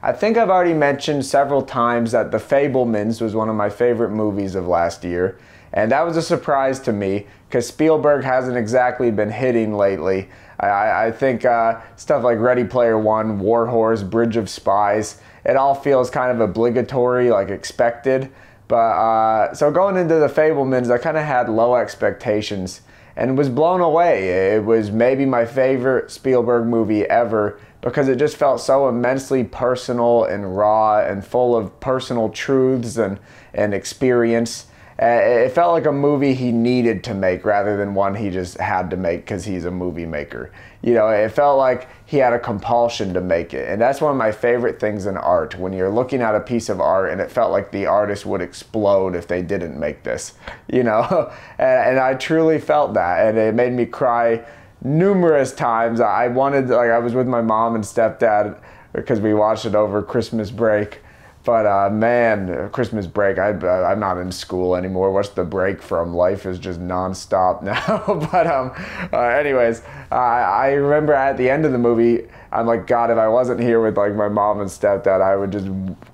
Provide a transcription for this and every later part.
I think I've already mentioned several times that The Fabelmans was one of my favorite movies of last year, and that was a surprise to me because Spielberg hasn't exactly been hitting lately. I, I think uh, stuff like Ready Player One, War Horse, Bridge of Spies, it all feels kind of obligatory, like expected. But uh, so going into The Fabelmans, I kind of had low expectations and was blown away. It was maybe my favorite Spielberg movie ever because it just felt so immensely personal and raw and full of personal truths and, and experience. Uh, it felt like a movie he needed to make rather than one he just had to make because he's a movie maker. You know, it felt like he had a compulsion to make it. And that's one of my favorite things in art when you're looking at a piece of art and it felt like the artist would explode if they didn't make this, you know? and, and I truly felt that. And it made me cry numerous times. I wanted, like, I was with my mom and stepdad because we watched it over Christmas break but uh, man, Christmas break, I, I'm not in school anymore. What's the break from? Life is just nonstop now. but um, uh, anyways, uh, I remember at the end of the movie, I'm like, God, if I wasn't here with like my mom and stepdad, I would just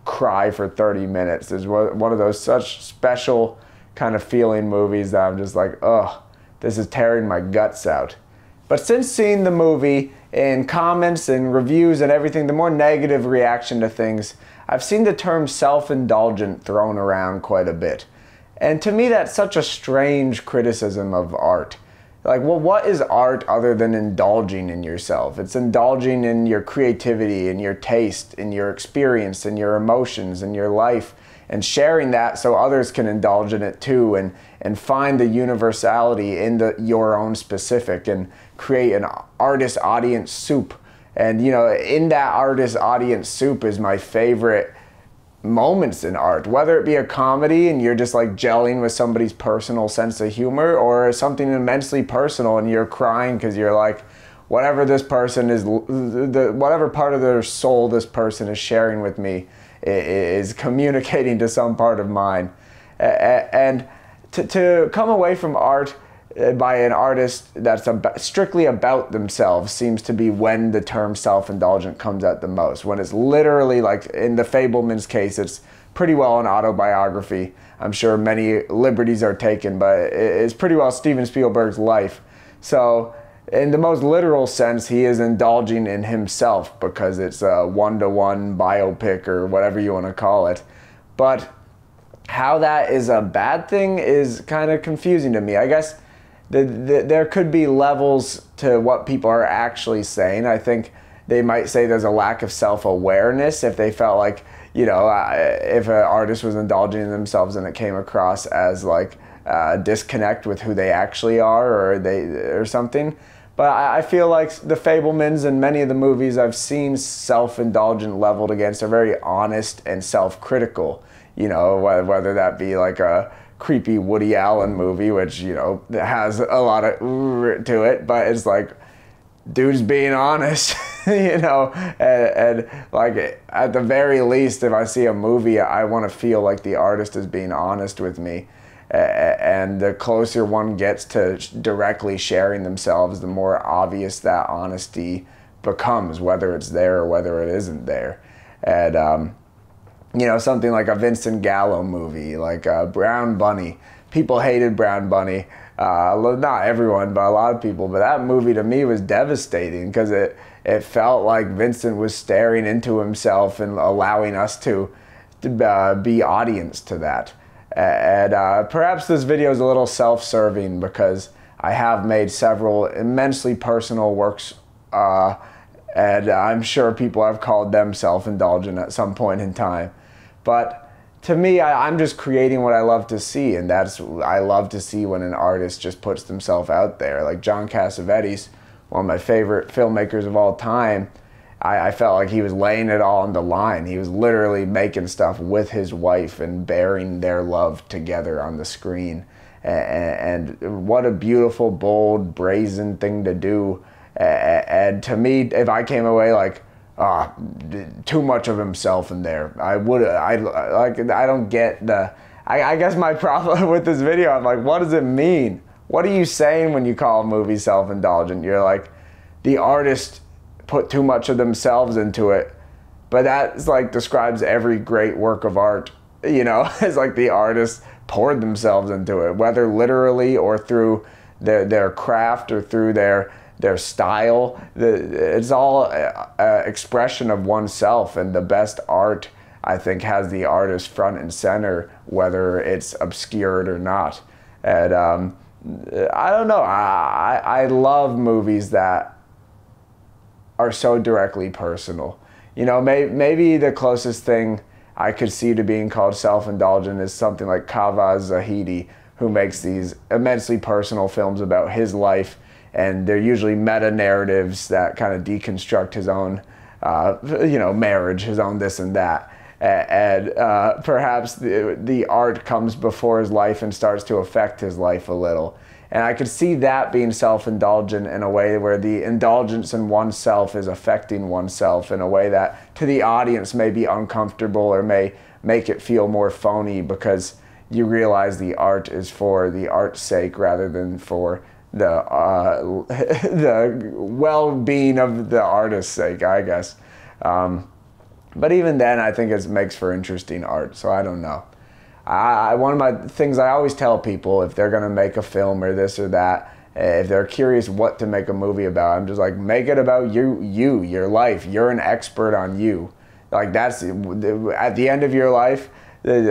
cry for 30 minutes. It's one of those such special kind of feeling movies that I'm just like, oh, this is tearing my guts out. But since seeing the movie in comments and reviews and everything, the more negative reaction to things, I've seen the term self indulgent thrown around quite a bit. And to me, that's such a strange criticism of art. Like, well, what is art other than indulging in yourself? It's indulging in your creativity, and your taste, and your experience, and your emotions, and your life, and sharing that so others can indulge in it too and, and find the universality in the, your own specific and create an artist audience soup and you know, in that artist audience soup is my favorite moments in art, whether it be a comedy and you're just like gelling with somebody's personal sense of humor, or something immensely personal and you're crying because you're like, whatever this person is, the whatever part of their soul this person is sharing with me is communicating to some part of mine, and to, to come away from art Uh, by an artist that's strictly about themselves seems to be when the term self-indulgent comes out the most. When it's literally like in the Fabelman's case it's pretty well an autobiography. I'm sure many liberties are taken but it's pretty well steven spielberg's life. So in the most literal sense he is indulging in himself because it's a one-to-one biopic or whatever you want to call it. But how that is a bad thing is kind of confusing to me. I guess the, the, there could be levels to what people are actually saying. I think they might say there's a lack of self awareness if they felt like, you know, uh, if an artist was indulging in themselves and it came across as like a disconnect with who they actually are or they or something. But I, I feel like the Fabelmans and many of the movies I've seen self indulgent leveled against are very honest and self critical. You know, whether that be like a creepy Woody Allen movie, which you know has a lot of to it, but it's like dude's being honest, you know, and, and, like at the very least, if I see a movie, I want to feel like the artist is being honest with me. And the closer one gets to directly sharing themselves, the more obvious that honesty becomes, whether it's there or whether it isn't there. And um, you know, something like a Vincent Gallo movie, like uh, Brown Bunny. People hated Brown Bunny. Uh, not everyone, but a lot of people. But that movie to me was devastating because it it felt like Vincent was staring into himself and allowing us to, to uh, be audience to that. And uh, perhaps this video is a little self-serving because I have made several immensely personal works, uh, and I'm sure people have called them self-indulgent at some point in time. But to me, I, am just creating what I love to see, and that's I love to see when an artist just puts themselves out there. Like John Cassavetes, one of my favorite filmmakers of all time. I, I felt like he was laying it all on the line. He was literally making stuff with his wife and bearing their love together on the screen. And, and what a beautiful, bold, brazen thing to do. And to me, if I came away like, uh, too much of himself in there. I would, I like, I don't get the. I, I guess my problem with this video, I'm like, what does it mean? What are you saying when you call a movie self-indulgent? You're like, the artist put too much of themselves into it, but that's like describes every great work of art. You know, it's like the artist poured themselves into it, whether literally or through their their craft or through their their style. The, it's all a, expression of oneself, and the best art, I think, has the artist front and center, whether it's obscured or not. And um, I don't know. I I love movies that are so directly personal. You know, may, maybe the closest thing I could see to being called self-indulgent is something like Caveh Zahedi, who makes these immensely personal films about his life and they're usually meta narratives that kind of deconstruct his own, uh, you know, marriage, his own this and that. And uh, perhaps the, the art comes before his life and starts to affect his life a little. And I could see that being self indulgent in a way where the indulgence in oneself is affecting oneself in a way that to the audience may be uncomfortable or may make it feel more phony because you realize the art is for the art's sake rather than for the uh, the well-being of the artist's sake, I guess. Um, but even then, I think it makes for interesting art. So I don't know. I, one of my things I always tell people if they're gonna make a film or this or that, if they're curious what to make a movie about, I'm just like make it about you, you, your life. You're an expert on you. Like that's at the end of your life,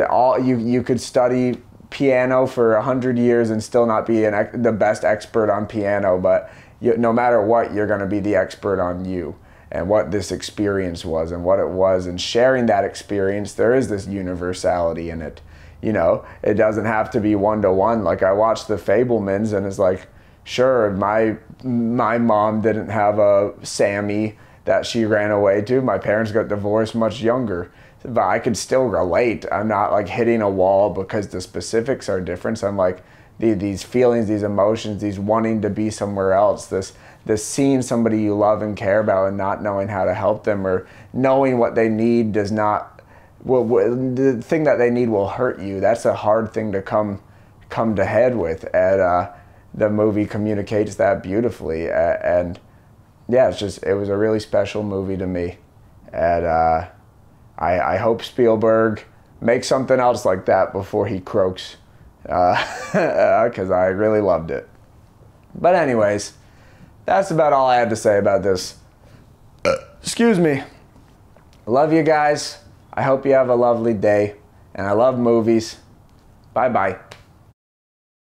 all you you could study piano for 100 years and still not be an, the best expert on piano, but you, no matter what, you're going to be the expert on you and what this experience was and what it was. And sharing that experience, there is this universality in it. You know, it doesn't have to be one to one. Like I watched The Fabelmans and it's like, sure, my my mom didn't have a Sammy that she ran away to. My parents got divorced much younger but I could still relate. I'm not like hitting a wall because the specifics are different. So I'm like the, these feelings, these emotions, these wanting to be somewhere else, this this seeing somebody you love and care about and not knowing how to help them or knowing what they need does not well, the thing that they need will hurt you. That's a hard thing to come come to head with, and uh, the movie communicates that beautifully. and yeah, it's just it was a really special movie to me, and. Uh, I, I hope Spielberg makes something else like that before he croaks, because uh, I really loved it. But anyways, that's about all I had to say about this. Excuse me. Love you guys. I hope you have a lovely day. And I love movies. Bye bye.